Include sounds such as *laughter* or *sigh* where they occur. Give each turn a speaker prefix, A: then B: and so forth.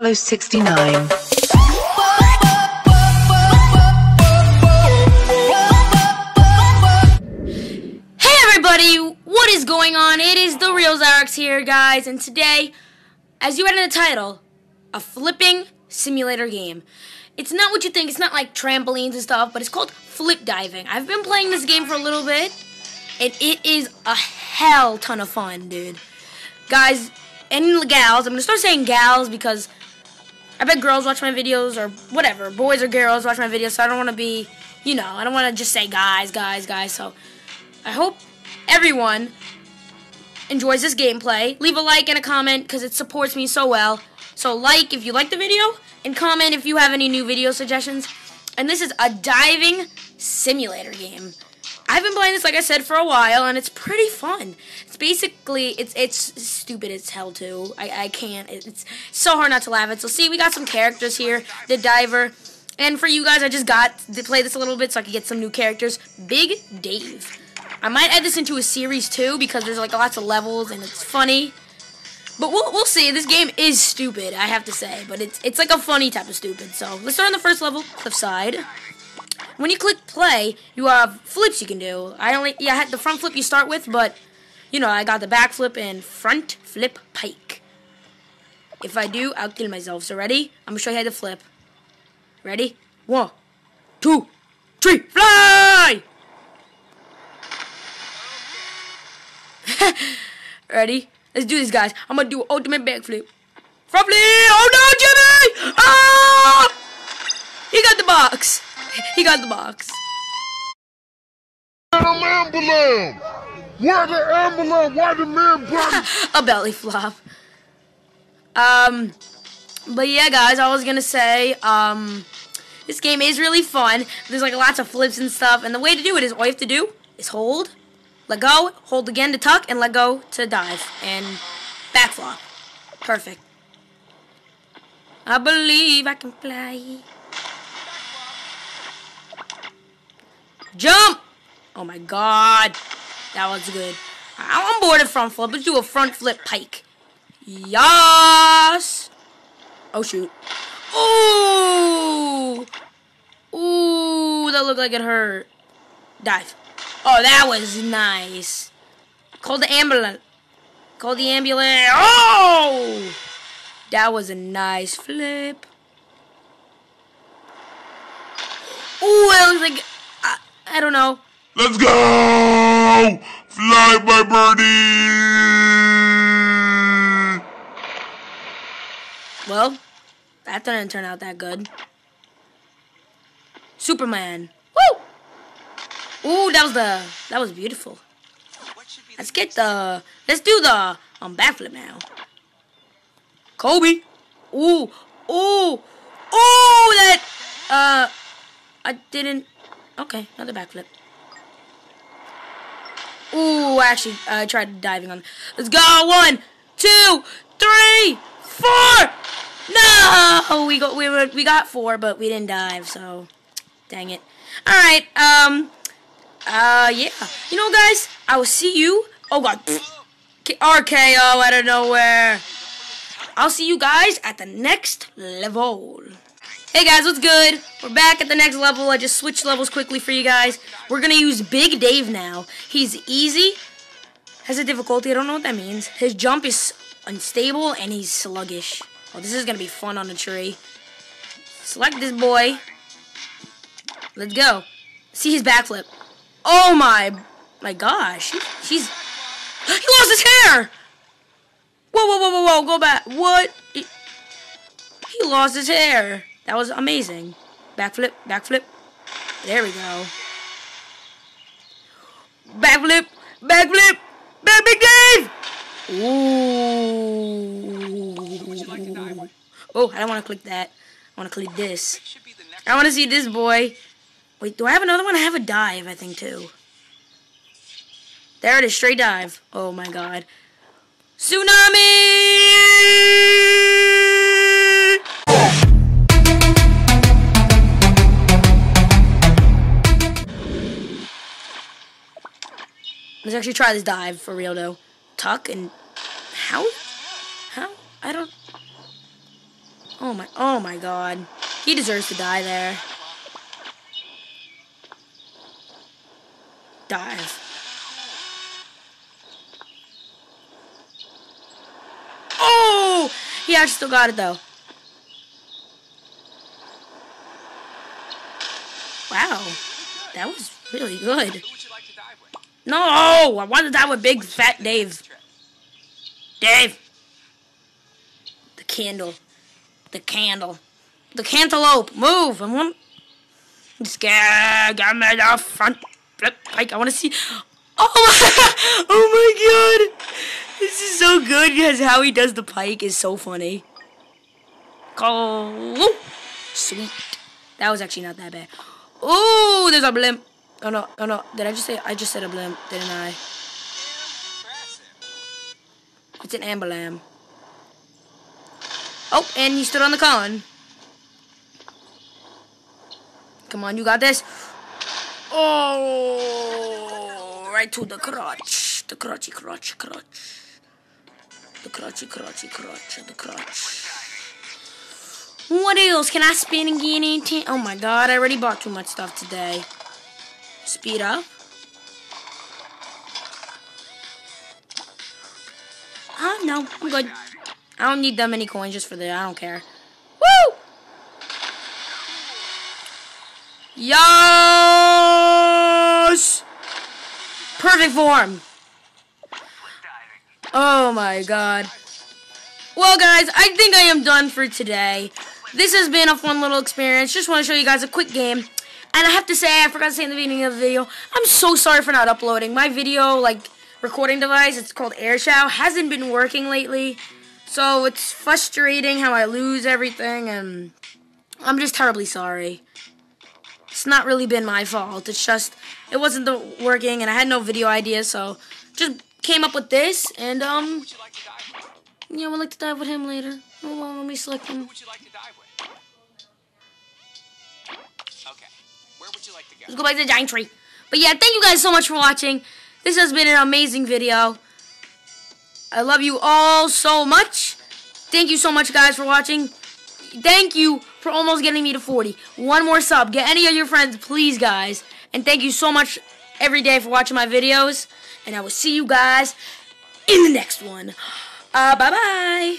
A: Apollo 69.
B: Hey everybody, what is going on? It is the real ZyroX here, guys, and today, as you read in the title, a flipping simulator game. It's not what you think, it's not like trampolines and stuff, but it's called flip diving. I've been playing this game for a little bit, and it is a hell ton of fun, dude. Guys, and gals, I'm gonna start saying gals because I bet girls watch my videos or whatever, boys or girls watch my videos, so I don't wanna be, you know, I don't wanna just say guys, guys, guys, so. I hope everyone enjoys this gameplay. Leave a like and a comment because it supports me so well. So like if you like the video and comment if you have any new video suggestions. And this is a diving simulator game. I've been playing this like I said for a while and it's pretty fun. It's basically it's it's stupid as hell too. I, I can't it's so hard not to laugh at. So see we got some characters here. The diver and for you guys I just got to play this a little bit so I could get some new characters. Big Dave. I might add this into a series too because there's like lots of levels and it's funny. But we'll we'll see. This game is stupid, I have to say, but it's it's like a funny type of stupid. So let's start on the first level, cliffside. When you click play, you have flips you can do. I only yeah, I had the front flip you start with, but you know I got the back flip and front flip pike. If I do, I'll kill myself. So ready? I'm gonna show you how to flip. Ready? One, two, three, fly! *laughs* Ready? Let's do this, guys. I'm gonna do ultimate backflip. Front flip! Oh no, Jimmy! Ah! He got the box. He got the box.
C: Ambulance? Where the ambulance? Why the man *laughs*
B: a belly flop. Um, but yeah, guys, I was gonna say, um, this game is really fun. There's like lots of flips and stuff, and the way to do it is all you have to do is hold, let go, hold again to tuck, and let go to dive, and back flop. Perfect. I believe I can fly. Jump! Oh my god. That was good. I'm on board a front flip. Let's do a front flip pike. Yas! Oh shoot. Ooh! Ooh, that looked like it hurt. Dive. Oh, that was nice. Call the ambulance. Call the ambulance. Oh! That was a nice flip. Ooh, it was like, I, don't know.
C: Let's go! Fly, my birdie!
B: Well, that didn't turn out that good. Superman. Woo! Ooh, that was the that was beautiful. Let's get the let's do the um backflip now. Kobe. Ooh, ooh, ooh that uh I didn't okay, another backflip. Ooh, actually I tried diving on. Let's go. One, two, three, four. No, we got we were we got four, but we didn't dive. So, dang it. All right. Um. Uh. Yeah. You know, guys, I will see you. Oh God. RKO out of nowhere. I'll see you guys at the next level. Hey guys, what's good? We're back at the next level. I just switched levels quickly for you guys. We're gonna use Big Dave now. He's easy. Has a difficulty. I don't know what that means. His jump is unstable and he's sluggish. Oh, this is gonna be fun on a tree. Select this boy. Let's go. See his backflip. Oh my, my gosh. He's, *gasps* he lost his hair. Whoa, whoa, whoa, whoa, whoa, go back. What? He lost his hair. That was amazing. Backflip, backflip. There we go. Backflip, backflip, back Big Dave. Ooh. Oh, I don't want to click that. I want to click this. I want to see this boy. Wait, do I have another one? I have a dive, I think, too. There it is, straight dive. Oh, my God. Tsunami! Let's actually try this dive for real, though. Tuck and... How? How? I don't... Oh my, oh my god. He deserves to die there. Dive. Oh! Yeah, I still got it though. Wow. That was really good. No! I want to die with big fat Dave. Dave! The candle. The candle. The cantaloupe. Move! I want. Scared. Get me the front Like I want to see. Oh my! *laughs* Oh my god! This is so good because how he does the pike is so funny. Go! Sweet. That was actually not that bad. Oh, there's a blimp. Oh no, oh no. Did I just say? I just said a blimp, didn't I? It's an amber lamb. Oh, and he stood on the cone. Come on, you got this. Oh, right to the crotch. The crotchy crotch crotch. The crotchy crotchy crotch. The crotch. What else? Can I spin anything? Oh my god, I already bought too much stuff today. Speed up. Oh, no, I'm good. I don't need that many coins just for the, I don't care. Woo! Yes! Perfect form. Oh my god. Well, guys, I think I am done for today. This has been a fun little experience. Just want to show you guys a quick game. And I have to say, I forgot to say in the beginning of the video, I'm so sorry for not uploading. My video, like, recording device, it's called Airshou, hasn't been working lately. So it's frustrating how I lose everything, and I'm just terribly sorry. It's not really been my fault. It's just, it wasn't the working, and I had no video ideas, so just came up with this, and, um, yeah, we'd like to dive with him later. Hold on, let me select him. Let's go back to the giant tree. But yeah, thank you guys so much for watching. This has been an amazing video. I love you all so much. Thank you so much, guys, for watching. Thank you for almost getting me to 40. One more sub. Get any of your friends, please, guys. And thank you so much every day for watching my videos. And I will see you guys in the next one. Uh, bye-bye.